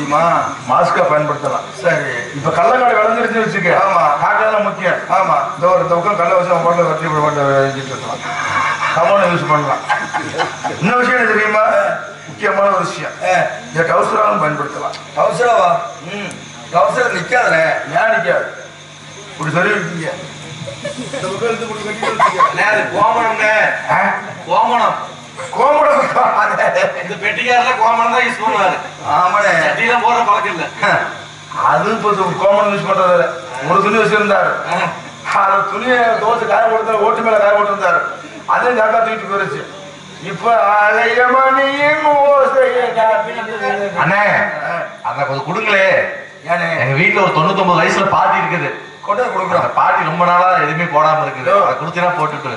முடியுமா மாஸ்கா பயன்படுத்தலாம். சரி. இப்ப கள்ளக்காடு விளைஞ்சிருச்சு வச்சுக்க ஆமா. காக்கெல்லாம் முக்கியம். ஆமா. இந்த ஒரு இந்த பக்கம் கல்ல வச்சு போட்டு வட்டி போட்டு எழுதிட்டு இருக்கலாம். கவனம் யூஸ் பண்ணலாம். இன்னும் விஷயம் என்ன தெரியுமா? முக்கியமான ஒரு விஷயம். இந்த டவுசராலும் பயன்படுத்தலாம். அவசரவா ம். அவசரம் நிக்காதனே ஏன் நிக்காது? இப்படி சொல்லி இருக்கீங்க. ஆ? கோமணம். கோமடம் இந்த பெட்டிக்காரர்ல கோமணம் தான் யூஸ் பண்ணுவாரு ஆமாண்ணே. சட்டியெல்லாம் போடுற பழக்கம் இல்ல. அது இப்போ கோமடம் யூஸ் பண்றது. ஒரு துணி வச்சிருந்தாரு. அந்த துணியை தோசை காய போட்டு ஓட்டு மேல காய போட்டிருந்தாரு அதையும் காக்கா தூக்கிட்டு போயிருச்சு. இப்ப ஓசையை காப்பிட்டு அண்ணே அத கொஞ்சம் கொடுங்களே. ஏனே எங்க வீட்டுல ஒரு தொண்ணூத்தொன்பது வயசுல பாட்டி இருக்குது. கொண்டு வந்து கொடுக்குறோம். அந்த பாட்டி ரொம்ப நாளா எதுவுமே போடாம இருக்குது. அதை குடுத்தீங்கன்னா போட்டுட்டு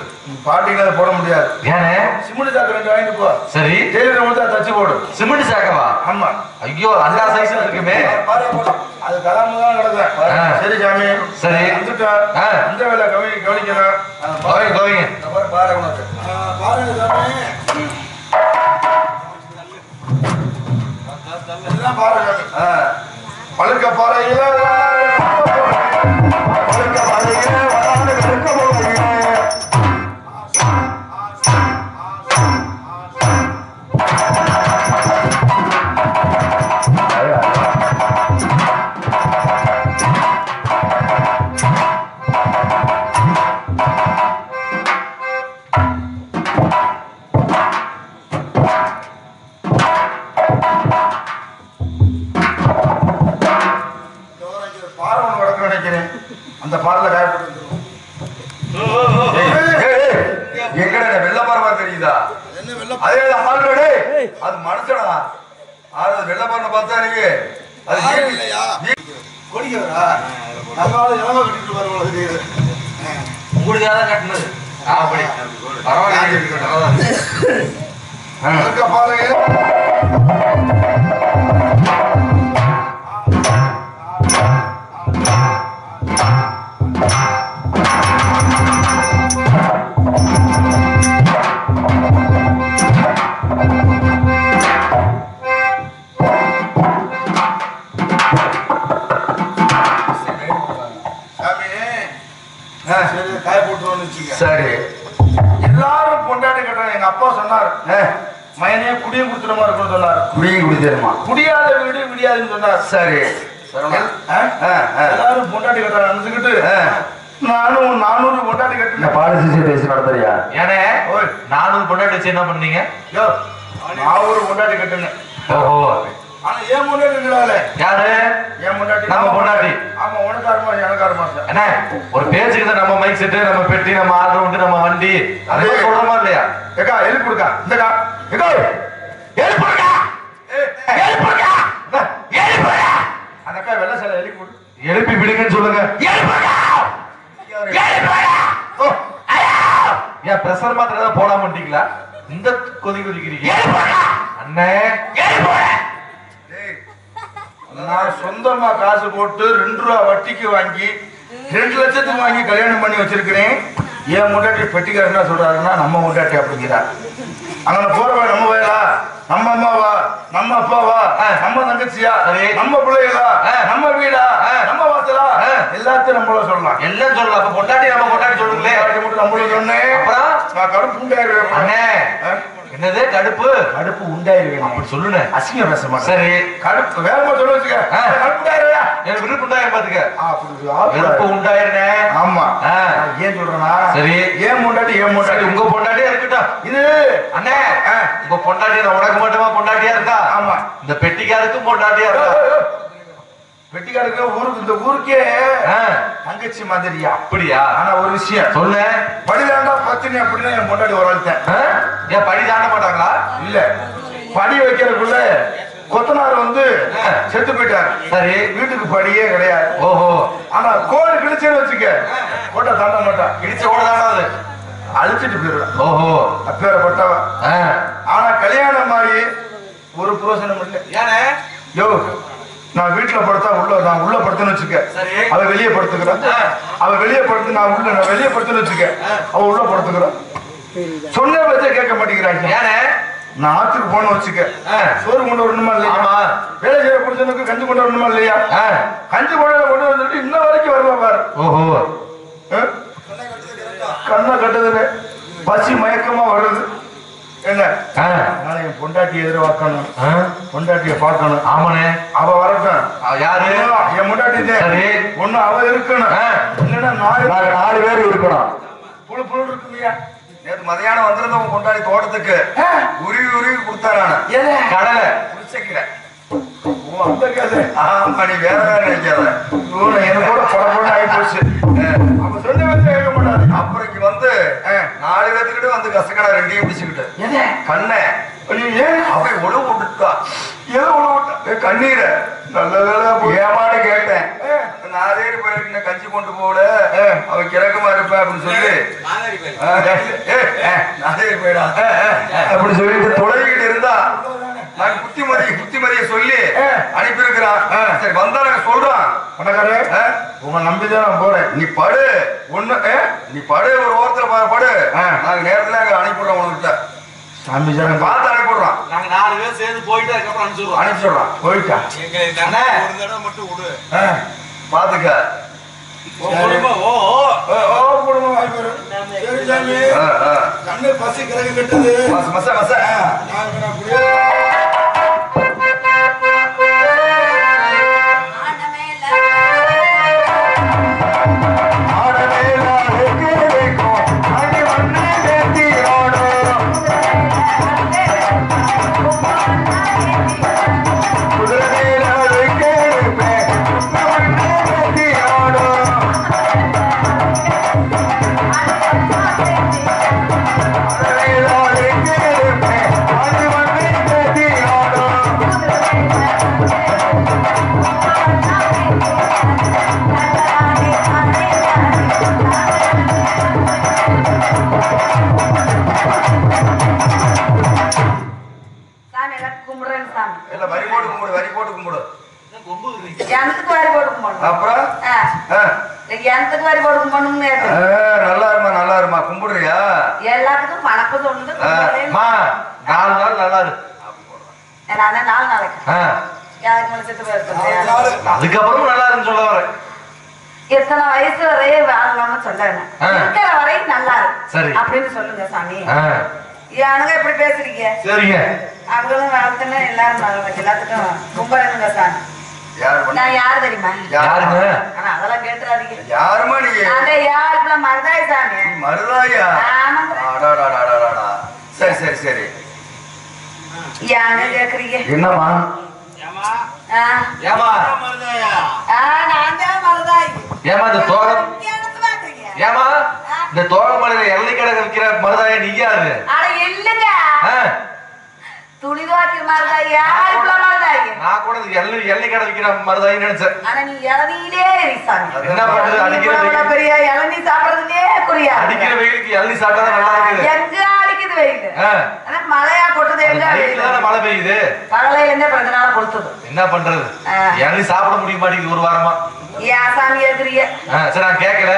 பாட்டிகளை போட முடியாது. ஏனே? சிமெண்ட் சாக்கு ரெண்டு வாங்கிட்டு போ. சரி. டெய்லர் கொடுத்தா தச்சு போடு. சிமெண்ட் சாக்கவா ஆமா. ஐயோ அந்த சைஸ்ல இருக்குமே. அது கலாம தான் கிடக்கும் ஆ. சரி சாமி. சரி. வந்துட்டா. ஆ. அந்த வேலை கவனி கவனிக்கணும் கோவிங்க கோவிங்க. இந்த பாரு, பாரு உனக்கு. பாருங்க சாமி. பாருங்க. பழுக்க பாறையில பரவாயில்ல பழுக்க சரி. எல்லாரும் பொண்டாட்டி கட்டுறாங்க நினைச்சுக்கிட்டு. நானும் நானூறு பொண்டாட்டி இந்த கட்டினேன் பாலிசி பேசி நடத்துறியா? ஏனே. நானூறு பொண்டாட்டி வச்சு என்ன பண்ணீங்க? யோ, நான் ஒரு பொண்டாட்டி கட்டினேன். ஓஹோ. ஆனா ஏன் இருக்கிறாளே? யாரு? ஏன் பொண்டாட்டி? நம்ம பொண்டாட்டி. ஆமா உனக்கு ஆறு மாசம் எனக்கு ஆறு மாசம் என்ன ஒரு பேச்சுக்கு தான் நம்ம மைக் செட்டு நம்ம பெட்டி நம்ம ஆர்டர் உண்டு நம்ம வண்டி. அதெல்லாம் சொல்றோமா இல்லையா? ஏக்கா சொல்லுங்க. ஏன் பிரஷர் மாத்திரை ஏதாவது போடாம மாட்டீங்களா இந்த கொதி கொதிக்கிறீங்க. அண்ணே. டேய், நான் சொந்தமா காசு போட்டு ரெண்டு ரூபா வட்டிக்கு வாங்கி ரெண்டு லட்சத்துக்கு வாங்கி கல்யாணம் பண்ணி வச்சிருக்கிறேன். என் முண்டாட்டி பெட்டிக்காரர் என்ன சொல்றாருன்னா நம்ம முண்டாட்டி அப்படிங்கிறார். அங்க போறவன் நம்ம வயலா நம்ம அம்மாவா? நம்ம அப்பாவா? நம்ம தங்கச்சியா. நம்ம பிள்ளைகளா. நம்ம வீடா? நம்ம வாசலா. எல்லாத்தையும் நம்மள சொல்லலாம். எல்லாம் சொல்லலாம்? அப்ப பொண்டாட்டி நம்ம பொண்டாட்டி சொல்லுங்களே. மட்டும் நம்மளும் சொன்னேன். அப்புறம்? நான் உண்டாயிருவேன் அண்ணே? என்னது கடுப்பு? கடுப்பு உண்டாயிருவேன். அப்படி சொல்லுனே. அசிங்க பேச மாட்டேன். சரி. கடுப்பு வேகமா சொல்ல வச்சுக்க. கடுப்பு உண்டாயிருவேன்? எனக்கு விருப்பம் உண்டாயிரம் பாத்துக்க. விருப்பம் உண்டாயிருனே. ஆமா. ஏன் சொல்றேன்னா சரி. ஏன் முண்டாட்டி ஏன் சரி முண்டாட்டி உங்க பொண்டாட்டியா இருக்கட்டும். இது அண்ணே. உங்க பொண்டாட்டியா உனக்கு மட்டுமா பொண்டாட்டியா இருக்கா? ஆமா. இந்த பெட்டிக்காருக்கும் பொண்டாட்டியா இருக்கா? வெட்டிக்காரங்க ஊருக்கு இந்த ஊருக்கே தங்கச்சி மாதிரியா? அப்படியா? ஆனா ஒரு விஷயம். சொல்லு படிதாண்டா பத்தினி அப்படின்னு என் பொண்டாட்டி வரவழைத்தேன் ஆ? ஏன் படி தாண்ட மாட்டாங்களா? இல்ல. படி வைக்கிறதுக்குள்ள கொத்தனார் வந்து. செத்து போயிட்டாரு. சரி. வீட்டுக்கு படியே கிடையாது. ஓஹோ. ஆனா கோழி கிழிச்சேன்னு வச்சுக்க. கோட்டை தாண்ட மாட்டான் இடிச்ச கூட தாண்டாது அழிச்சிட்டு போயிடுவேன் ஓஹோ. அப்பேறப்பட்டவன். ஆ. ஆனா கல்யாணம் ஆகி ஒரு புரோசனம் இல்லை. ஏனே? யோ நான் வீட்டுல படுத்தா உள்ள நான் உள்ள படுத்தேன்னு வச்சுக்க. அவ வெளியே படுத்துக்கிறான். அவ வெளியே படுத்து நான் உள்ள நான் வெளியே படுத்துன்னு வச்சுக்க. அவ உள்ள படுத்துக்கிறான். சொன்ன பச்சை கேட்க மாட்டேங்கிறாங்க. ஏனே நான் ஆத்துக்கு போன வச்சுக்க. ஆ. சோறு கொண்டு வரணுமா இல்லையா? ஆமா. வேலை செய்ய புருஷனுக்கு கஞ்சி கொண்டு வரணுமா இல்லையா? ஆ. கஞ்சி கொண்டு கொண்டு வந்துட்டு இன்ன வரைக்கும் வரல பாரு. ஓஹோ. ஆ? கண்ணை கட்டுதுன்னு பசி மயக்கமா வருது என்ன? ஆ. நாளை என் பொண்டாட்டி எதிர்பார்க்கணும். ஆ. பொண்டாட்டிய பார்க்கணும். ஆமாண்ணே. அவ வரட்டும். யாரு? என் முன்னாடி சரி. ஒண்ணு அவ இருக்கணும். ஆ. இல்லைன்னா நாலு நாலு பேர் இருக்கணும். புழு புழு இருக்குங்கய்யா நேத்து மதியானம் வந்திருந்தவங்க கொண்டாடி தோட்டத்துக்கு. உருவி உருவி கொடுத்தாரான? கடலை. கதை. ஆமா நீ வேற வேற நினைக்காத. எனக்கு கூட படப்பட ஆகி போச்சு. அவ சொன்ன வந்து கேட்க மாட்டாரு. அப்புறம் இங்க வந்து நாலு பேத்துக்கிட்ட வந்து கசக்கடா ரெண்டையும் பிடிச்சுக்கிட்டு? கண்ணை. ஏன் அவன் விட்டுட்டா ஏதோ ஒண்ணு விட்டா. கண்ணீரை. நல்ல போய் ஏமாடு கேட்டேன்? பேருக்கு நான் கஞ்சி கொண்டு போல ஆ. அவன் கிழக்குமா இருப்பேன் அப்படின்னு சொல்லி. நாலேரு போயிடா. அப்படி சொல்லிட்டு தொலைகிட்டு இருந்தா நான் புத்திமதி புத்திமதியை சொல்லி ஆ. அனுப்பியிருக்கிறான் ஆ. சரி வந்தா நாங்க சொல்றோம் பணக்காரே ஆ? உங்க நம்பிதான் நான் போறேன். நீ படு. ஒண்ணு ஏ? நீ படு. ஒரு ஓரத்துல பா- படு. ஆ. நாங்க நேரத்துல அங்க அனுப்பிடுறோம் உனக்கிட்ட. சாமி ஜனம் பார்த்து அனுப்பிடுறோம் நாங்க நாலு பேர் சேர்ந்து போயிட்டு அதுக்கப்புறம் அனுப்பிச்சுடுறோம். அனுப்பிச்சுடுறோம் போயிட்டா. அண்ணே. ஆ. பாத்துக்க. உன் குடும்பம். ஓ ஓ. ஓ, ஓ, குடும்பம் வரும். சரி சாமி. ஆ, ஆ. கண்ணு பசி கிழக்கு கட்டுது. மச மச மச. ஆ, கேட்டேன். நல்லா இருமா நல்லா இருமா கும்பிடுறியா? எல்லாத்துக்கும் ஆ, அம்மா நாலு நாள் நல்லா இருக்கு நானே நாலு நாளைக்கு. யாருக்கு மேல செத்து போயிருக்கேன் அதுக்கப்புறம் நல்லா இருக்குன்னு சொல்ல வரேன் எத்தனை வயசு வரையே வாழணும்னு சொல்றேன் ஆ. இருக்கிற வரை நல்லா இருக்கு சரி. அப்படின்னு சொல்லுங்க சாமி. ஆ. ஏனுங்க இப்படி பேசுறீங்க? சரிங்க. அவங்களும் வளர்த்துன்னு எல்லாரும். எல்லாத்துக்கும் கும்பிடுங்க சாமி. நான் யார் தெரியுமா யாருங்க? ஆனா அதெல்லாம் கேட்டுறாதீங்க. யாருமா நீ அந்த யாருக்குள்ள மருதாய் சாமி? நீ மருதாயா. சரி சரி சரி. ஏங்க கேக்குறீங்க? ஆ, ஏமா ஆ, நான் தான் மருதாய். ஏமா இந்த தோகம் ஏமா இந்த தோகமலையில எல்லை கடை விற்கிற மருதாய நீ யாரு? அட இல்லங்க. ஆ? துணி துவைக்கிற மருதாய் யாருக்குள்ள மருதாய் நான் கூட எல்லை எல்லை கடை மருதாய் நினைச்சேன். ஆனா நீ இளநீலே என்ன பண்றது அடிக்கிற வெயில். பெரிய இளநீ சாப்பிடுறதுலயே குறியா அடிக்கிற வெயிலுக்கு எள்ளி சாப்பிட்டா நல்லா இருக்குது. எங்க அடிக்குது வெயில். ஆனா மழையா கொட்டுது எங்க வெயில்? மழை பெய்யுது. பகலையில கொஞ்ச நாள் கொளுத்துது என்ன பண்றது. எள்ளி சாப்பிட முடிய மாட்டேங்குது ஒரு வாரமா. ஏன் சாமி ஆ, சரி நான் கேட்கல.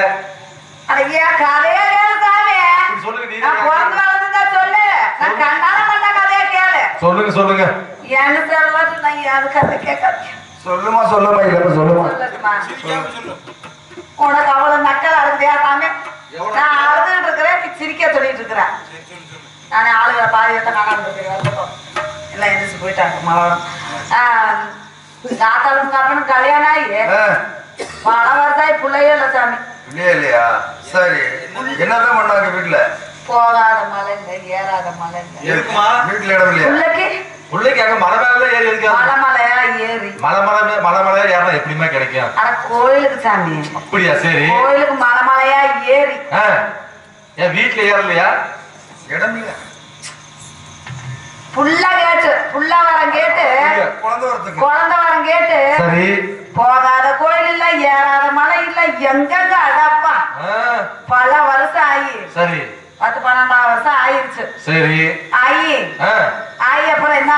அட ஏன் கதையா கேளு சாமி சரி, சொல்லுங்க நீங்க நான் பிறந்து வளர்ந்ததா சொல்லு நான் கண்ணால பண்ண கதையா கேளு சொல்லுங்க. சொல்லுங்க என்ன சொல்லலாம் சொன்னாங்க அது கதை கேட்காதீங்க. சொல்லுமா சொல்லுமா இல்ல சொல்லுமா? உனக்கு அவ்வளவு நக்கல் அழுந்தியா சாமி? நான் அழுதுகிட்டு இருக்கிறேன் நீ சிரிக்க சொல்லிட்டு இருக்கிறேன் நானே ஆளுகளை பாதி எடுத்த காணாம இருக்கிறேன் எல்லாம் எந்திரிச்சு போயிட்டாங்க மலம் தாத்தாளுக்கு அப்பனும் கல்யாணம் ஆகி பல வருஷம் பிள்ளையே இல்லை சாமி. இல்லையா? இல்லையா சரி என்னதான் பண்ணாங்க வீட்டுல? போகாத மலை இல்லை ஏறாத மலை இல்லை இருக்குமா? வீட்டுல இடம் இல்லையா பிள்ளைக்கு பிள்ளைக்கு அங்க மலை மேல ஏறி மலை மலையா ஏறி? மலை மலை மலை மலையா ஏறினா எப்படிமா கிடைக்கும்? ஆனா கோயிலுக்கு சாமி. அப்படியா சரி. கோயிலுக்கு மலை மலையா ஏறி? ஆ. ஏன் வீட்டுல ஏறலையா? இடம் இல்ல புல்லா கேட்டு புல்லா வரம் கேட்டு குழந்தை வரத்துக்கு. குழந்தை வரம் கேட்டு சரி. போகாத கோயில் இல்ல ஏறாத மலை இல்ல எங்கெங்க அடப்பா? ஆ, பல வருஷம் ஆகி சரி. பத்து பன்னெண்டாம் வருஷம் ஆயிருச்சு. சரி. ஆயி. ஆயி அப்புறம் என்ன?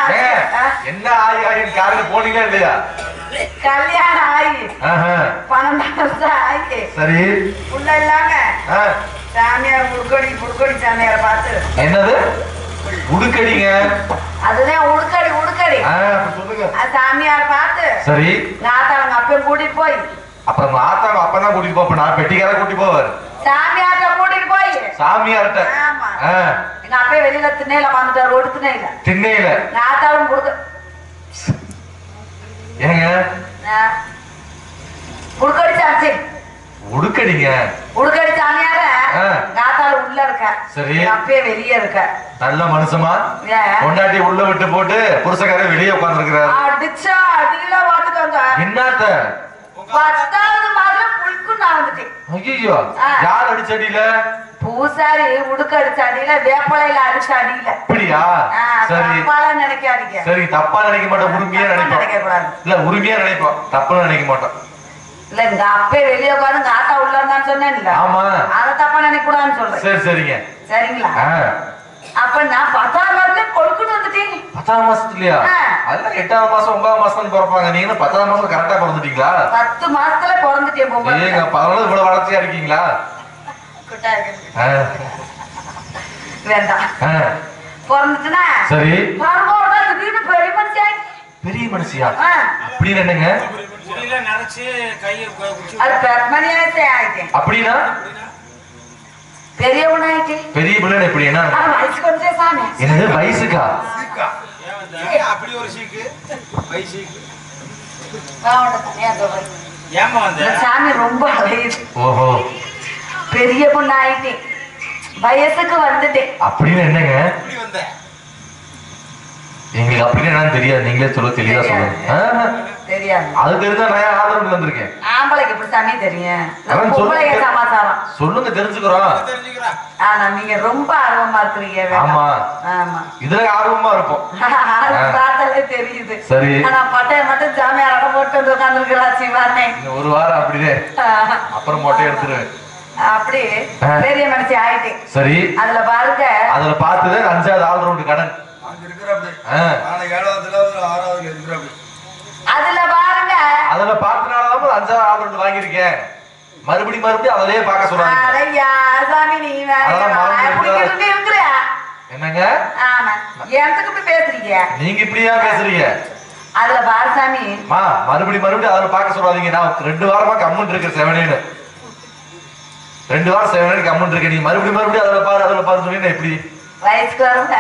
என்ன ஆயி ஆயின்னு காலையில போனீங்களா இல்லையா? கல்யாணம் ஆயி. பன்னெண்டாம் வருஷம் ஆயி. சரி. புள்ள இல்லாம. சாமியார் புடுக்கடி புடுக்கடி சாமியாரை பார்த்து. என்னது? உடுக்கடிங்க. அதுதான் உடுக்கடி உடுக்கடி. அப்ப சாமியார் பார்த்து. சரி. நாத்தாங்க அப்பயும் கூட்டிட்டு போய். அப்புறம் ஆத்தாவை அப்பதான் கூட்டிட்டு போப்ப நான் பெட்டிக்கார கூட்டி போவார். போய் சாமியார்ட்ட. எங்க அப்பே வெளியில திண்ணையில வந்துட்டாரு ஒரு திண்ணையில. திண்ணையில. நாத்தாவும் கொடுக்க ஏங்க? உடுக்கடி சாச்சி உடுக்கடிங்க. உடுக்கடி சாமியார. நாத்தாள் உள்ள இருக்க. சரி. அப்பே வெளியே இருக்க. நல்ல மனுஷமா? பொண்டாட்டி உள்ள விட்டு போட்டு புருஷக்கார வெளியே உட்கார்ந்துருக்கிறாரு. அடிச்சா அடியில பாத்துக்கோங்க என்னத்த? பத்தாவது மாதிரி நான் வந்துட்டேன் ஐயோ. யார் அடிச்சடியில பூசாரி உடுக்க அடிச்ச அடியில வேப்பலையில அடிச்ச அடியில. அப்படியா? சரி. தப்பால நினைக்காதீங்க. சரி தப்பா நினைக்க மாட்டோம் உரிமையா தப்பா நினைப்போம். நினைக்க கூடாது இல்ல உரிமையா நினைப்போம் தப்புன்னு நினைக்க மாட்டோம். இல்ல எங்க அப்பே வெளியே உட்காந்து எங்க ஆத்தா உள்ள இருந்தான்னு சொன்னேன்ல. ஆமா. அதை தப்பா நினைக்க கூடாதுன்னு சொல்றேன். சரி சரிங்க. சரிங்களா? அப்ப நான் பத்தாம் வந்துட்டேன் பத்தாம் மாசத்துலயா. அதெல்லாம் எட்டாவது மாசம் ஒன்பதாம் மாசம் பிறப்பாங்க. நீங்க பத்தாம் மாசம் கரெக்டா பிறந்துட்டீங்களா? பத்து மாசத்துல பிறந்துட்டேன் ஏங்க பதினாலு இவ்வளவு வளர்ச்சியா இருக்கீங்களா? வேண்டாம். பிறந்துட்டுனா சரி. திடீர்னு பெரிய மனுஷன் பெரிய மனுஷியா? அப்படின்னு என்னங்க? அப்படின்னா? பெரிய பிள்ளை எப்படி என்ன ஆனா வயசு கொஞ்சம் சாமி. என்னது வயசுக்கா? அப்படி ஒரு சீக்கு. வை சீக்கு. பாவண்டை தனியா சொல்றேன். ஏமா வந்த? இந்த சாமி ரொம்ப அழகுது. ஓஹோ. பெரிய பொண்ணு ஆயிட்டேன் வயசுக்கு வந்துட்டேன் அப்படின்னு என்னங்க? எங்களுக்கு அப்படின்னு என்னன்னு தெரியாது. நீங்களே சொல்ல தெளிவா சொல்லுங்க. தெரியாது. அது தெரிஞ்சா நான் ஆதரவு வந்திருக்கேன் ஆம்பளைக்கு இப்படி சாமி தெரியும் பொம்பளைங்க. சமாச்சாரம் சொல்லுங்க தெரிஞ்சுக்கிறோம். தெரிஞ்சுக்கிறா ஆனா நீங்க ரொம்ப ஆர்வமா இருக்கிறீங்க. ஆமா. ஆமா. இதுல ஆர்வமா இருப்போம். பார்த்தாலே தெரியுது. சரி. ஆனா பட்டைய மட்டும் சாமியார் அடை போட்டு வந்து உட்காந்துருக்கிறா சிவானே ஒரு வாரம் அப்படியே அப்புறம் மொட்டை எடுத்துருவேன் அப்படி. பெரிய மனுஷி ஆயிட்டேன். சரி. அதுல பாருங்க. அதுல பார்த்தது அஞ்சாவது ஆள் ரவுண்டு கடன். அங்க இருக்கிறாப்படி ஆ. நாளைக்கு ஏழாவதுல ஒரு ஆறாவதுல இருக்கிறாப்படி அதுல பாருங்க. அதுல பார்த்தனாலதான் அஞ்சாவது ரவுண்டு வாங்கியிருக்கேன். மறுபடி மறுபடியும் அதிலேயே பார்க்க சொல்றாங்க. என்னங்க? ஆமா. எனக்கு பேசுறீங்க? நீங்க இப்படியா பேசுறீங்க? அதுல பாரு சாமி. மா மறுபடி மறுபடியும் அதில் பார்க்க சொல்லாதீங்க நான் ரெண்டு வாரமா கம்முன்னு இருக்கேன் செவனேன்னு. ரெண்டு வாரம் செவனேன்னு கம்முன்னு இருக்கேன். நீங்க மறுபடியும் மறுபடியும் அதில் பாரு அதில் பாரு சொன்னீங்கன்னா எப்படி வயசுக்கு வருங்க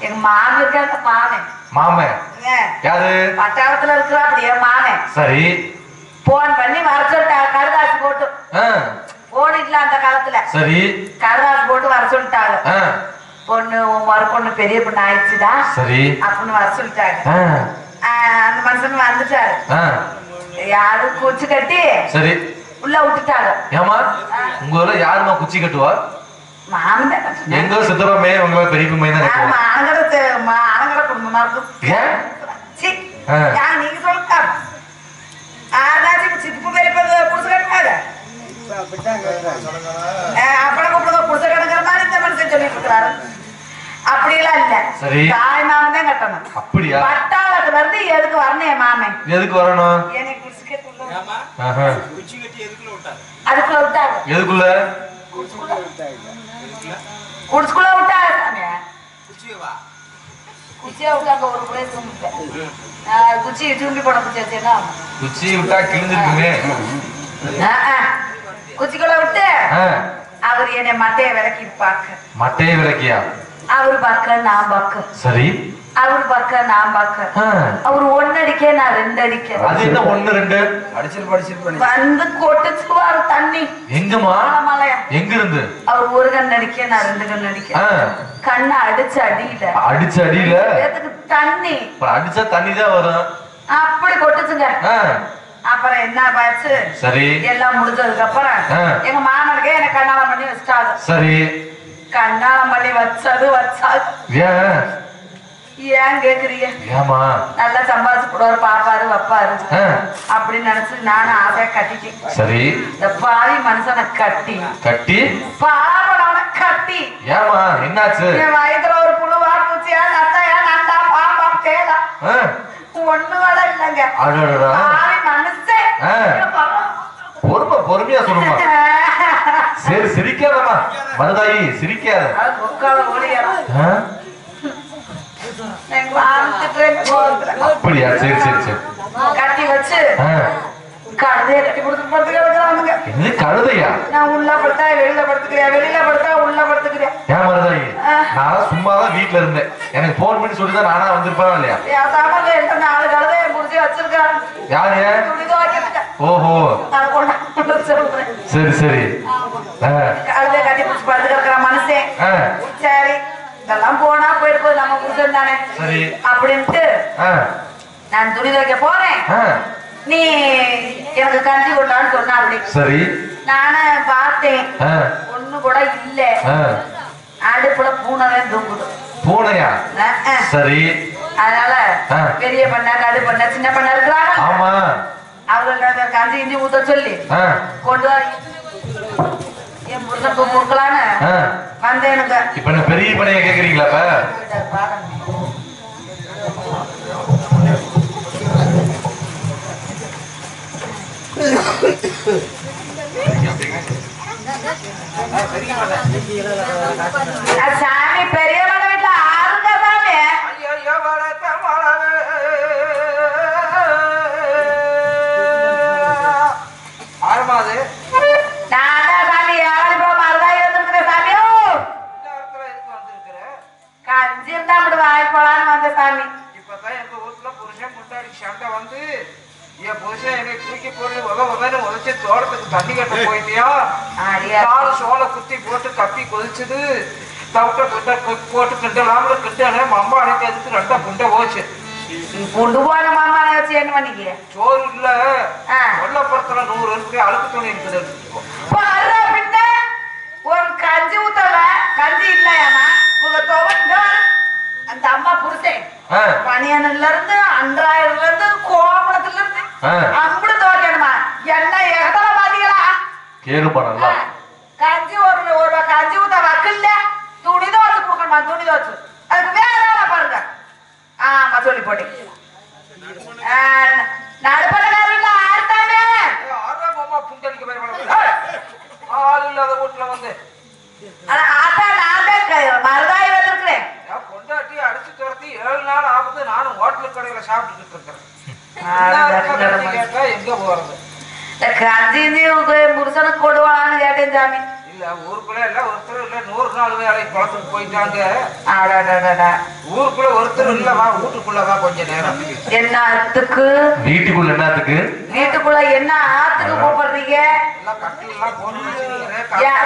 எங்க மாமன் இருக்காங்க மாமன் ஏன்? யாரு? பட்டாளத்துல இருக்கிறா அப்படியே மாமன் சரி. போன் பண்ணி வர சொல்லிட்டாங்க கடுதாசு போட்டு போன் இல்ல அந்த காலத்துல. சரி. கடுதாசு போட்டு வர சொல்லிட்டாங்க பொண்ணு உன் மறு பொண்ணு பெரிய பொண்ணு ஆயிடுச்சுடா. சரி. அப்படின்னு வர சொல்லிட்டாங்க அந்த மனுஷன் வந்துட்டாரு. யாரும் குச்சி கட்டி சரி. உள்ள விட்டுட்டாங்க ஏமா உங்க ஊர்ல யாருமா குச்சி கட்டுவா. எங்க சித்தரமே உங்க பெரிய மையம் தான் ஆமா, மா- அனங்கட குடும்பமா? சீ. யார் நீங்க சொல்லுங்க. அதாச்சும் சித்தப்பு பெரியப்பா புடிச்சு கட்டினாரு. ஆ, அப்பளம் கூப்பிடுங்க, புடிச்சு கட்டுங்கிற மாதிரி இந்த மனுஷன் சொல்லிட்டு இருக்கிறாரு. அப்படியெல்லாம் இல்ல. சரி. தாய் மாமன் தான் கட்டணும். அப்படியா பட்டாளத்துல இருந்து எதுக்கு வரணும் என் மாமன்? எதுக்கு வரணும் எதுக்குள்ள விட்டாரு அதுக்குள்ள விட்டாங்க. எதுக்குள்ள சாமியா. குச்சியை குச்சியா விட்டாங்க ஒரு முறை தூங்கிட்டேன். குச்சி தூங்கி போட குச்சி வச்சேன்னா குச்சி விட்டா கிழிஞ்சிருக்குமே. குச்சிக்குள்ள விட்டு ஆ, அவர் என்னை மட்டைய விளக்கி பார்க்க மட்டையை விளக்கியா அவர் பார்க்க நான் பார்க்க. சரி. அவர் பார்க்க நான் பார்க்க. அவர் ஒன்னு அடிக்க நான் ரெண்டு அடிக்க அது என்ன ஒண்ணு ரெண்டு? படிச்சிரு படிச்சிரு வந்து கொட்டுச்சுவார் தண்ணி. எங்கம்மா? மலையா எங்க இருந்து அவர் ஒரு கண் அடிக்க நான் ரெண்டு கண் அடிக்க கண்ணை அடிச்சு அடியில. அடிச்ச அடியில? தண்ணி. அடிச்சா தண்ணி தான் வரும். அப்படி கொட்டுச்சுங்க. அப்புறம் என்ன பாச்சு சரி. எல்லாம் முடிஞ்சதுக்கு அப்புறம். எங்க மாமனுக்கே என்ன கண்ணாலம் பண்ணி வச்சிட்டாங்க சரி. கண்ணாலம் பண்ணி வச்சது வச்சாது. ஏன்? ஏன் கேக்குறீங்க? ஏமா நல்லா சம்பாதிச்சு போடுவாரு பாப்பாரு வைப்பாரு. அப்படின்னு நினைச்சு நானும் ஆசையா கட்டிட்டேன். சரி. இந்த பாவி மனுஷனை கட்டி. கட்டி? பாவனவனை கட்டி. ஏமா என்னாச்சு? என் வயித்துல ஒரு புழுவா பூச்சியா நத்தையா பாம்பா தேலா ஆ, ஒண்ணு வேலை இல்லைங்க. மனுஷன். பொறுமை பொறுமையா சொல்லுமா சரி சிரிக்காதம்மா. மருதாயி சிரிக்காத. அப்படியா? சரி சரி சரி. கட்டி வச்சு கழுதைய? கட்டி கொடுத்து படுத்து கிடக்குறானுங்க இது கழுதையா நான் உள்ள படுத்தா வெளியில படுத்துக்கிறேன் வெளியில படுத்தா உள்ள படுத்துக்கிறேன் ஏன் மருதாயி? நான் சும்மா தான் வீட்டுல இருந்தேன். எனக்கு போன் பண்ணி சொல்லிதான் நானா வந்திருப்பேன் இல்லையா? எந்த நாலு கழுதைய முடிச்சு வச்சிருக்கான் யாரு? துணி ஓஹோ. நான் சரி சரி. ஆ, கழுதைய கட்டி பிடிச்சி படுத்து கிடக்குற மனுஷன் சரி. இதெல்லாம் போனா போயிட்டு போகுது நம்ம புருஷன் தானே சரி. அப்படின்ட்டு ஆ, நான் துணி துவைக்க போறேன் நீ எனக்கு கஞ்சி கொண்டான்னு சொன்ன அப்படி சரி. நானும் பார்த்தேன் ஒண்ணு கூட இல்ல அடுப்புல பூனை தூங்குது பூனையா. சரி அதனால. பெரிய பண்ண நடு பண்ண சின்ன பண்ண இருக்கிறாங்க ஆமா. அவங்கள கஞ்சி இஞ்சி ஊத்த சொல்லி கொண்டு என் புருஷனுக்கு கொடுக்கலான்னு ஆ. வந்தேனுங்க இப்ப என்ன பெரிய பனைய கேக்குறீங்களா சாமி பெரியவங்க போட்டு உத உதன்னு உதச்சு தோட்டத்துக்கு தண்ணி கட்ட போயிட்டியா? நாலு சோளை குத்தி போட்டு கப்பி கொதிச்சுது. தவிட்ட புண்டை கொ- போட்டு கிண்டலாமல கிண்டல மம்பா அணைக்கிறதுக்கு ரெண்டா புண்டை போச்சு. கொண்டு போன மாமா வச்சு என்ன பண்ணிக்க? சோறு இல்ல. ஆ. கொல்லப்புறத்துல நூறு இருக்கு அழுக்கு துணி இருக்குது ஒரு கஞ்சி ஊத்தல கஞ்சி இல்லையாமா உங்க துவங்க அந்த அம்மா புருஷன். பனியன்ல இருந்து அன்றாயிரம்ல இருந்து கோமணத்துல இருந்து ஆ. அப்படி துவைக்கணுமா என்ன எகதல பாத்தீங்களா கேளுப்பா நல்லா கஞ்சி ஒரு ஒரு கஞ்சி ஊத்த வக்கல்ல. துணி துவச்சு கொடுக்கணுமா? துணி துவச்சு. அதுக்கு வேற வேலை பாருங்க. ஆமா சொல்லி போட்டீங்க நடுப்படக்காரில் ஆர்த்தானே ஆறாம் அம்மா புண்டடிக்க போய் ஆள் இல்லாத வீட்டுல வந்து. மருதாய் வந்திருக்கிறேன். பொண்டாட்டி அடிச்சு துரத்தி ஏழு நாள் ஆகுது. நானும் ஹோட்டல் கடையில சாப்பிட்டுட்டு இருக்கிறேன். என்ன எங்க போறது கஞ்சி புருஷனுக்கு கொடுவான்னு கேட்டேன் சாமி இல்ல ஊருக்குள்ள இல்ல ஒருத்தர் இல்ல நூறு நாள் வேலைக்கு குளத்துக்கு போயிட்டாங்க. ஊருக்குள்ள ஒருத்தர் இல்லவா வீட்டுக்குள்ளவா கொஞ்ச நேரம் என்ன ஆத்துக்கு வீட்டுக்குள்ள என்னத்துக்கு வீட்டுக்குள்ள என்ன ஆத்துக்கு கூப்பிடுறீங்க எல்லாம் கட்டில் எல்லாம் ஏன்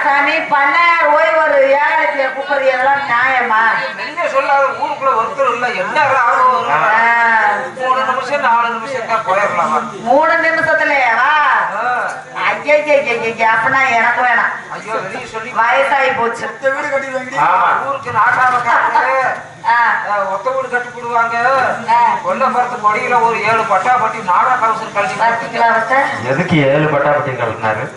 சாமி பண்ண ஓய் ஒரு ஏழத்துல கூப்பிடுறது இதெல்லாம் நியாயமா வெளியே சொல்லாத ஊருக்குள்ள ஒருத்தர் இல்ல என்ன மூணு நிமிஷம் நாலு நிமிஷம் தான் போயிடலாமா மூணு நிமிஷத்துலயேவா. ஐயா அப்பனா எனக்கு வேணாம் ஐயோ வெளியே சொல்லி வயசாகி போச்சு வீடு கட்டிடுவாங்கடி ஆமா ஊருக்கு நாட்டாம ஒத்த வீடு கட்டி போடுவாங்க ஆ. கொல்ல மரத்து கொடியில ஒரு ஏழு பட்டா பட்டி நாடா கவுசர் கழிச்சு? எதுக்கு ஏழு வட்டாப்பட்டி இந்த வயசுல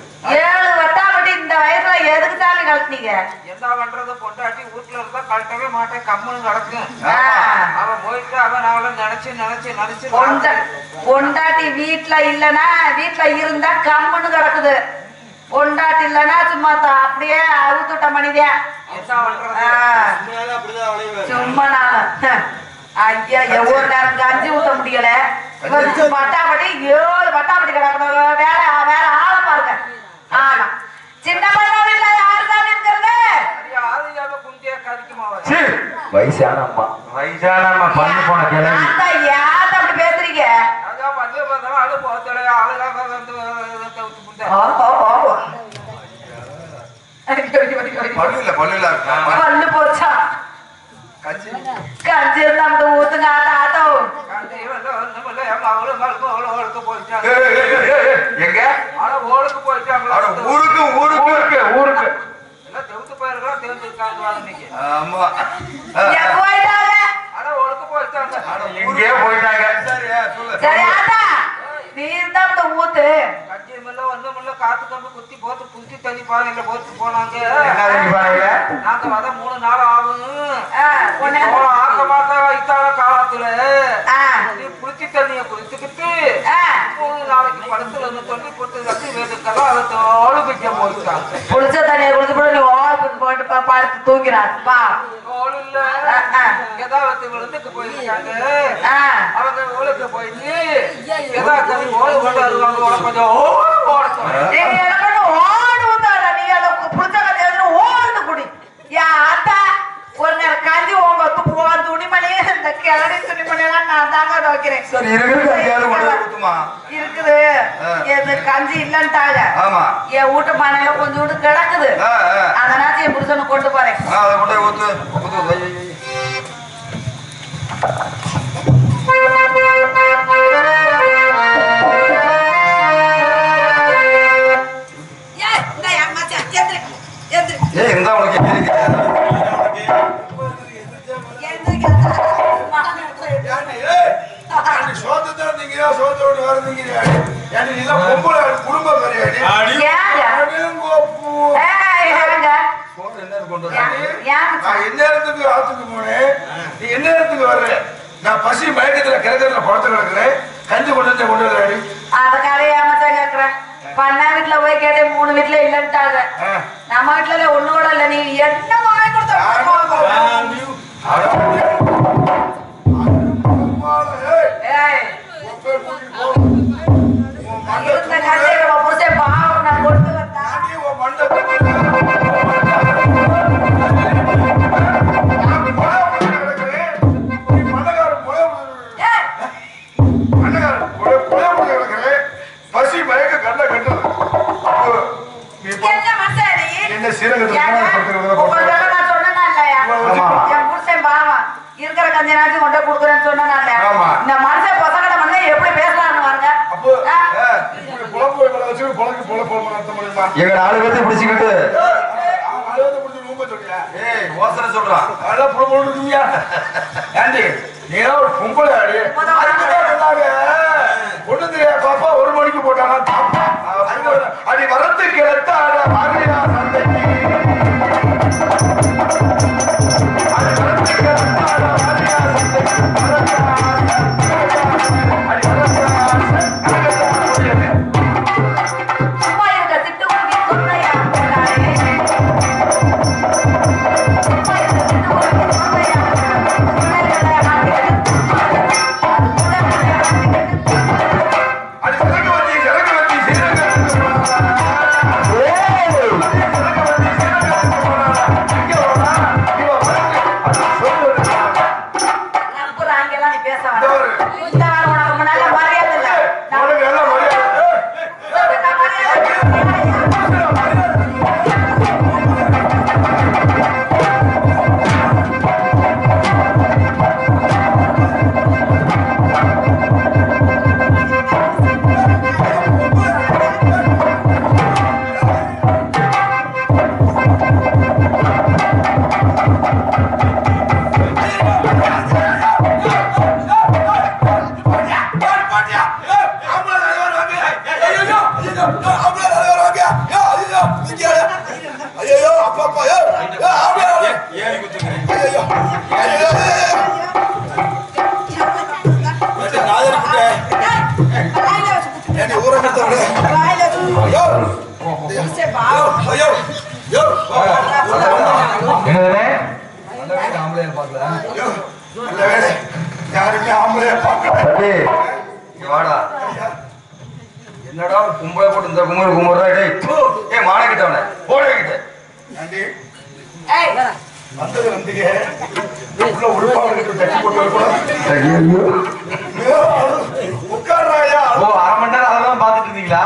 கழட்டினீங்க என்ன பண்றது? பொண்டாட்டி வீட்டுல இருந்தா கழட்டவே மாட்டேன். கம்முன்னு கிடக்கும். அவன் போயிட்டு அவன் அவளை நினைச்சு நினைச்சு நினைச்சு பொண்டா பொண்டாட்டி வீட்டுல இல்லனா வீட்டுல இருந்தா கம்முன்னு கிடக்குது. பொண்டாட்டி இல்லனா சும்மா அப்படியே அவுத்துட்ட மனிதே. என்ன பண்றது? சும்மா நான் ஐயா எவ்வளவு நேரம் கஞ்சி ஊத்த முடியல. இவருக்கு பட்டாப்பட்டி ஏழு பட்டாப்பட்டி கிடக்கணும் வேற வேற ஆளை பாருங்க. ஆமா. சின்ன பையன் இல்ல யாரு தான் இருக்கிறது ஐயா, ஆதியாவை குந்தியா கதிக்குமா அவன்? வயசான அம்மா வயசான அம்மா பண்ணு போன யார்ட்ட அப்படி பேசுறீங்க அதான் பஞ்ச பந்தம் அழு போத்தலையா அழுகாம வந்து தவிர்த்து புண்டை. ஆ, ஆ, ஆ. ஐயோ, ஐயோ, ஐயோ, ஐயோ. பல்லு இல்ல பல்லு இல்ல பல்லு போச்சா கஞ்சி கஞ்சி இருந்தா அப்படி ஊத்துங்க ஆட்ட ஆட்டம் கண்டு இவன் இல்ல, ஒண்ணும் இல்ல, எங்க அவளும் மகளுக்கும் அவளும் ஓடுக்கு போயிட்டாங்க. ஏய், ஏய், ஏய், ஏய், ஏய், எங்க ஆனா ஓடுக்கு போயிட்டாங்களா? அட ஊருக்கு ஊருக்கு ஊருக்கு ஊருக்கு எல்லாம் தெவுத்து போயிருக்கலாம், தெரிஞ்சிருக்காங்க இன்னைக்கு. ஆமா ஆ, எங்க ஆ. போயிட்டாங்க ஆனா ஓடுக்கு போயிட்டாங்க. அட, எங்கேயோ போயிட்டாங்க சரியா சொல்லு சரி ஆட்டா நீ இருந்தா அப்படி ஊத்து கஞ்சியும் இல்ல, ஒண்ணும் இல்ல, காத்து கம்பு குத்தி போட்டு குத்தி தள்ளி பானையில போட்டு போனாங்க என்ன தண்ணி பாருங்க நாங்க வர மூணு நாள் ஆகும் ஆ, உன்னை- சோளம் ஆக்க மாட்டா வைத்தால காலத்துல ஆ, நீ புளிச்சி தண்ணிய குடிச்சுக்கிட்டு ஆ. மூணு நாளைக்கு படத்துல இருந்து சொல்லி போட்டு கட்டி வேதுக்கெல்லாம் அதை தோடு வைக்க போயிட்டாங்க புளிச்ச தண்ணியை குடிச்சு போட்டு நீ ஓடுக்கு போட்டு பா- படுத்து தூங்கிறாரு பா தோல் இல்ல ஆ, ஆ. ஏதாவது விழுந்துட்டு போயிருக்காங்க. ஆ. அவங்க ஊருக்கு போயிட்டு ஏதாவது ஓடு கொண்டு வருவாங்க கொஞ்சம். நீங்க அதை புடிச்ச ஓடு குடி. ஆத்தா ஒரு நேரம் கஞ்சி உங்க உன் துணிமணி, இந்த கிழடி துணிமணி எல்லாம் நான் தாங்க துவைக்கிறேன். இருக்குது. கஞ்சி இல்லன்ட்டாங்க ஆமா. என் வீட்டு பானையில கொஞ்சோண்டு கிடக்குது. அதனாச்சும் என் புருஷனுக்கு கொண்டு போறேன் அதை கொண்டு ஊத்து ஊத்து. ஏய் உனக்கு நீங்க சோத்தோடு வருதுங்க குடும்பம் கிடையாது ஏய், ஏங்க. சோறு என்ன இருக்கு கொண்டு வர? ஏன், ஏன் நான் என்ன இடத்துக்கு ஆத்துக்கு போனேன் நீ என்ன இடத்துக்கு வர்ற? நான் பசி மயக்கத்துல கிடக்கிறதுல பழத்து கிடக்குறேன் கஞ்சி கொண்டு வந்து கொண்டு வராடி அதுக்காக ஏமாத்தான் கேக்குறேன். பண்ணா வீட்டுல போய் கேட்டேன் மூணு வீட்டுல இல்லன்ட்டாங்க. நம்ம வீட்டுல ஒண்ணு கூட இல்ல. நீ என்ன வாங்கி கொடுத்த? 안 돼. என்னடா கும்பலை போட்டு இந்த கும்பல் கும்புறா டேய் ஏ ஏய் மானை போட வந்தது வந்தீங்க உள்ள தட்டி போட்டு உட்கார்றாயா ஓ அரை மணி நேரம் அதெல்லாம் பாத்துட்டு இருந்தீங்களா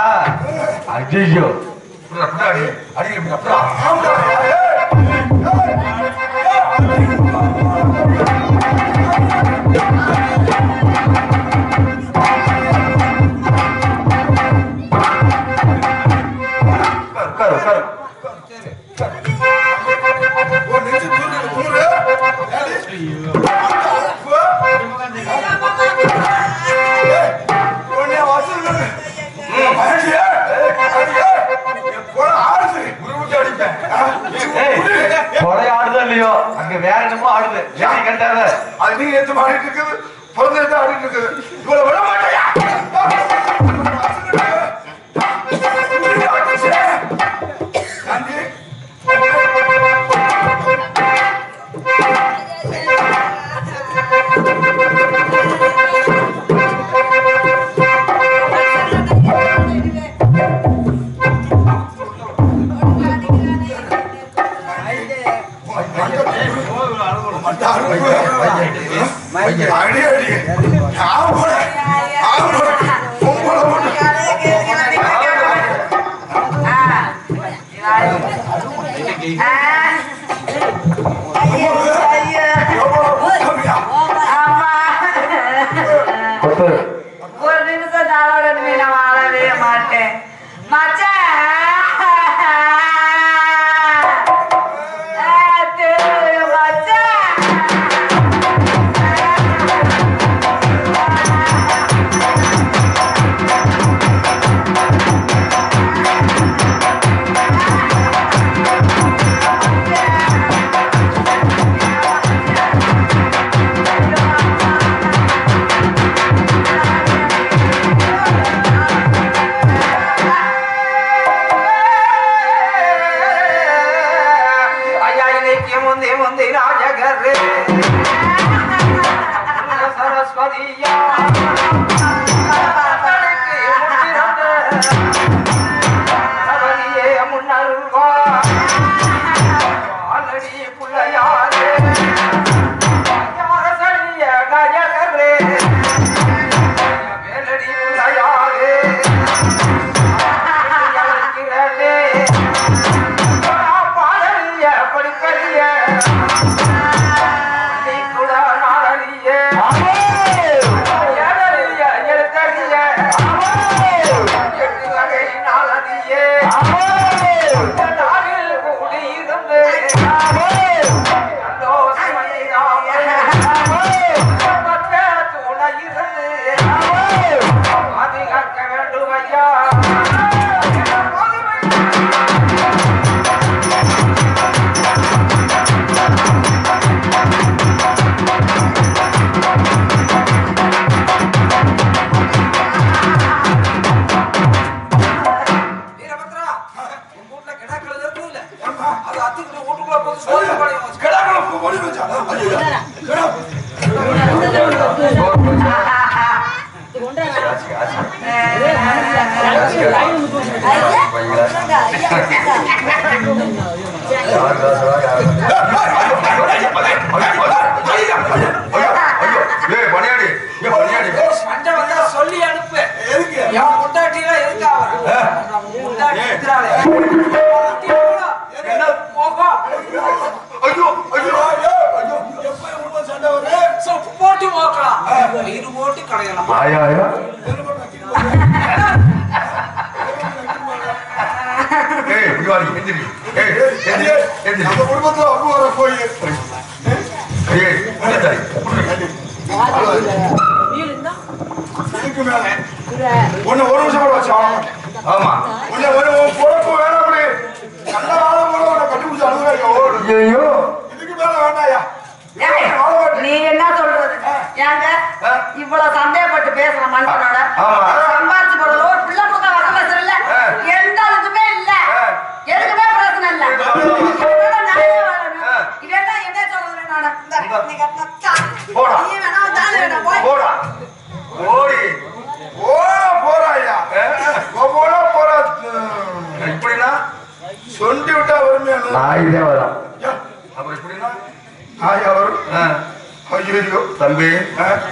ஐயோ அடி அடி வேற என்னமோ ஆடுது. ஏன் கட்டாத அது நீ நேத்து மாறிட்டு இருக்குது. பிறந்த ஆடிட்டு இருக்குது. இவ்வளவு விட மாட்டேன் அடி அடி. 诶呀诶呀。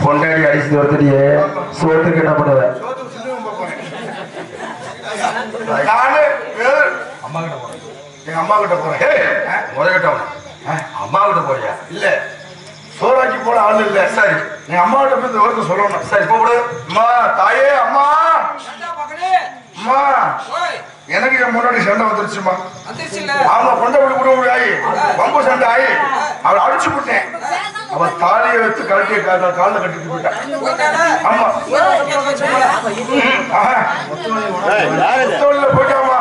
பொண்டாடி அடிச்சு துரத்துட்டியே சோத்துக்கு என்ன பண்ணுவேன் அம்மா கிட்ட போறேன் எங்க அம்மா கிட்ட போறேன். முதல்கிட்ட அம்மா கிட்ட போறியா? இல்ல. சோறாக்கி போன ஆள் இல்ல. சரி. எங்க அம்மா கிட்ட போய் இந்த ஒருத்தர் சொல்லணும். சரி கூப்பிடு. அம்மா தாயே அம்மா. அம்மா எனக்கு என் முன்னாடி சண்டை வந்துருச்சுமா ஆமா கொண்ட விட்டு விடுவோம் ஆயி ரொம்ப சண்டை ஆயி அவளை அடிச்சு விட்டேன் அவன் தாலியை வச்சு கழட்டிய காலில் கட்டிட்டு போயிட்டான் ஆமா போயிட்டாமா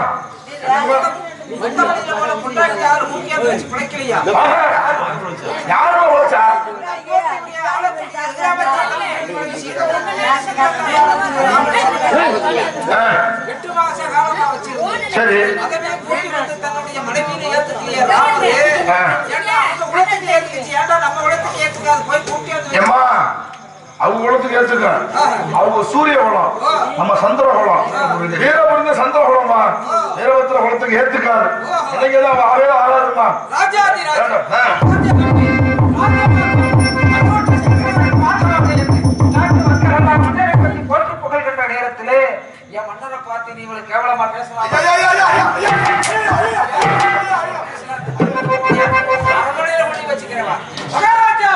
யாரும் சரி. ஏமா அவங்க குளத்துக்கு ஏத்துக்கலாம் அவங்க சூரிய குளம் நம்ம சந்திர குளம். வீரபுரிந்த சந்திர குளம்மா வீரபுரத்துல குளத்துக்கு ஏத்துக்காது இன்னைக்கு ஆகவே ஆகாதுமா? கேவலமா பேசலாம் வச்சுக்கிறேன் மகாராஜா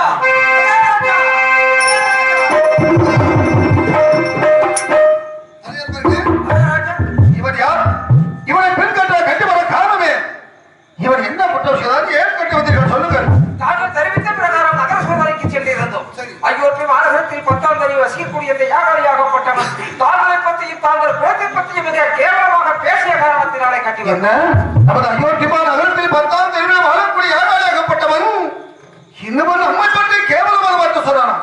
ஐயோ மாநகரத்தில் பத்தாம் தேதி வசிக்கக்கூடிய யாகப்பட்டவன் தாங்கள் கோட்டை பற்றி மிக கேவலமாக பேசிய காரணத்தினாலே கட்டி என்ன? நமது அன்னோட்டிமான் அகலத்தில் பத்தாம் தெருவே வாழக்கூடிய ஏழையாகப்பட்டவன் இன்னும் நம்மை பற்றி கேவலமாக வார்த்தை சொல்றானா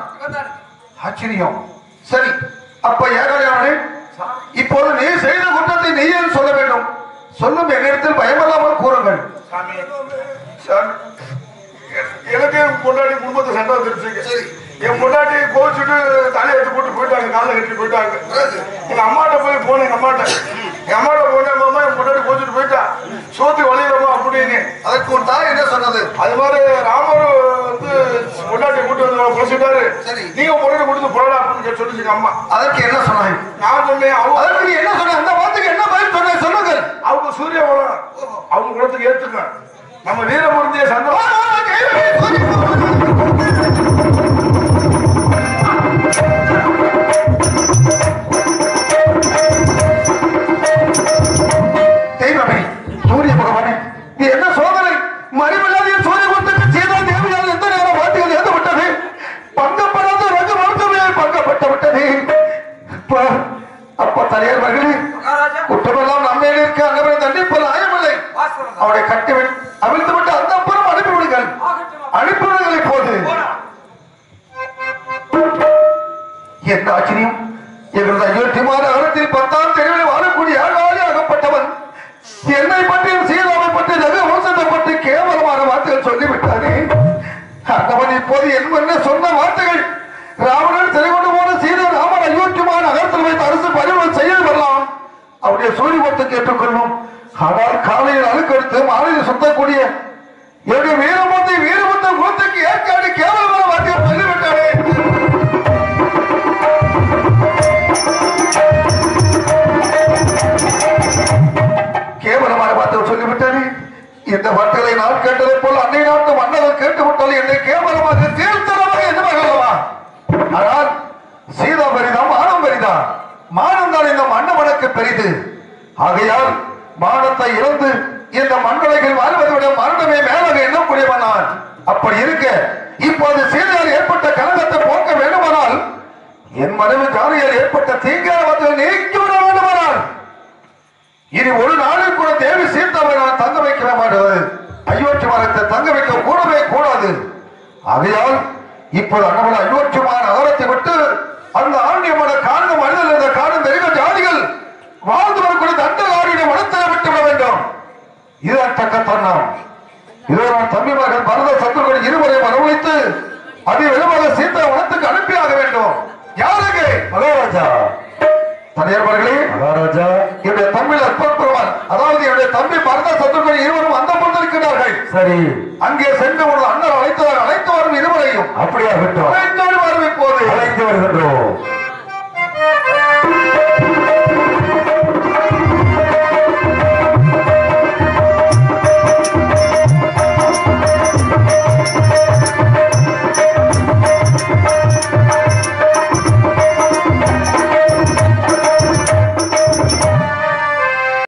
ஆச்சரியம். சரி அப்ப ஏழையானே இப்போது நீ செய்த குற்றத்தை நீ என்று சொல்ல வேண்டும்? சொல்லும் என்னிடத்தில் பயமில்லாமல் கூறுங்கள். எனக்கு முன்னாடி குடும்பத்தை சண்டை வந்துருச்சு என் முன்னாடி கோச்சுட்டு தலையை எடுத்து போட்டு போயிட்டாங்க காலை கட்டி போயிட்டாங்க. எங்க அம்மாட்ட போய் போனேன் எங்க அம்மாட்ட. எங்க அம்மாட்ட போனேன் மாமா என் பொண்டாட்டி கோச்சுட்டு போயிட்டா. சோத்து வழியிலமா அப்படின்னு. அதற்கு உன் தாய் என்ன சொன்னது? அது மாதிரி ராமர் வந்து பொண்டாட்டி கூட்டு வந்து குறைச்சிட்டாரு சரி. நீங்க பொண்டாட்டி கொடுத்து போடலாம் அப்படின்னு சொல்லிச்சுங்க அம்மா. அதற்கு என்ன சொன்னாய்? நான் சொன்னேன் அவங்க அதற்கு நீ என்ன சொன்ன? அந்த வார்த்தைக்கு என்ன பதில் சொன்ன? சொல்லுங்கள் அவங்க சூரிய குலம் அவங்க குலத்துக்கு ஏத்துங்க. நம்ம வீரபுரந்திய சந்தோஷம் வாஸ்தவம் அவரை கட்டி அவிழ்த்து விட்டு அந்த அப்புறம் அனுப்பிவிடுங்கள் அனுப்பிவிடுங்கள் இப்போது. என்ன ஆச்சரியம் எங்களது அயோத்தியமான அகலத்தில் பத்தாம் தெருவில் வாழக்கூடிய ஆளாளி அகப்பட்டவன் என்னை பற்றி சீதாவை பற்றி ஜக வம்சத்தை பற்றி கேவலமான வார்த்தைகள் சொல்லிவிட்டானே அந்தவன் இப்போது என் முன்னே சொன்ன வார்த்தைகள். ராவணன் சிறை கொண்டு போன சீதை ராமன் அயோத்தியமான அகலத்தில் வைத்து அரசு பரிவல் செய்ய வரலாம். அவருடைய சூரியபத்தை கேட்டுக்கொள்வோம். ஆனால் காலையில் அழுக்கெடுத்து மாலையில் சுத்தக்கூடிய என்னுடைய மனைவி ஜாலியால் ஏற்பட்ட தீங்காவத்தை நீக்கிவிட வேண்டுமானால் இனி ஒரு நாளில் கூட தேவி சீதாவை நான் தங்க வைக்க மாட்டது அயோத்தி மரத்தை தங்க வைக்க கூடவே கூடாது. ஆகையால் இப்போது அண்ணவன் அயோத்தியமான நகரத்தை விட்டு அந்த ஆண்டியமான காரணம் மனிதர் இந்த காரணம் பெரிய ஜாதிகள் வாழ்ந்து வரக்கூடிய தண்டகாரியுடைய மனத்தில் விட்டு விட வேண்டும். இதுதான் தக்க தருணம் இதோ நான் தம்பி மகன் பரத சத்துருடன் இருவரை வரவழைத்து அதை விதமாக சீதா வனத்துக்கு அனுப்பியாக வேண்டும். மகாராஜா. தனியார்களே மகாராஜா. என்னுடைய தம்பில் அற்புதமான் அதாவது என்னுடைய தம்பி பரத சத்துருடன் இருவரும் அந்த கொண்டிருக்கிறார்கள் சரி. அங்கே சென்று ஒரு அண்ணன் அழைத்தவர் அழைத்து வரும் இருவரையும் அப்படியாகட்டும். அழைத்தோடு வரும் இப்போது. அழைத்து வருகின்றோம்.